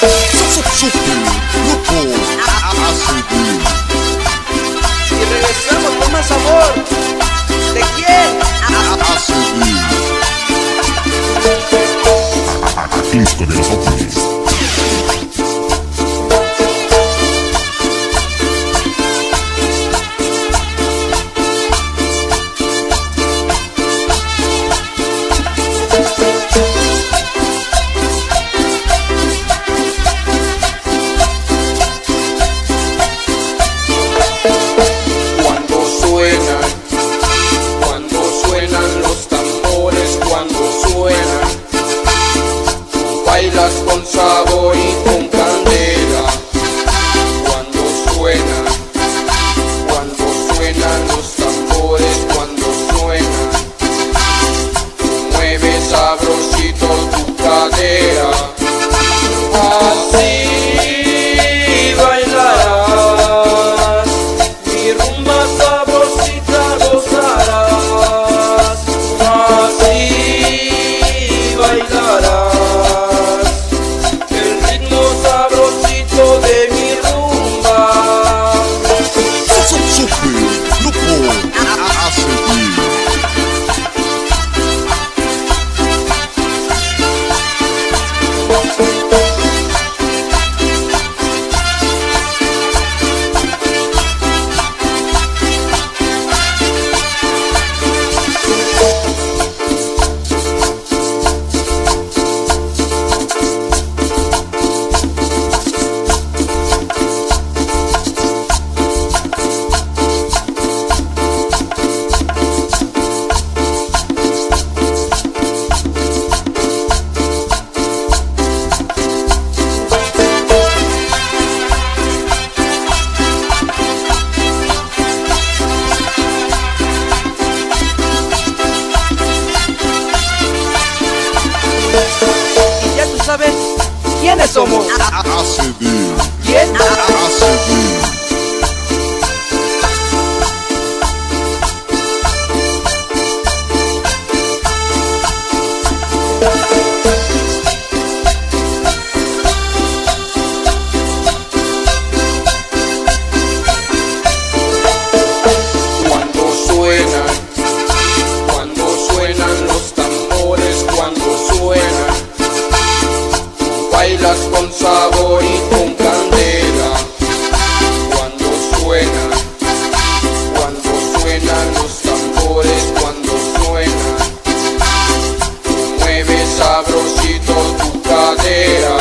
Shake, so. shake. Y ya tú sabes quiénes somos. con sabor y con candela. Cuando suenan, cuando suenan los tambores, cuando suenan, mueve sabrosito tu cadera.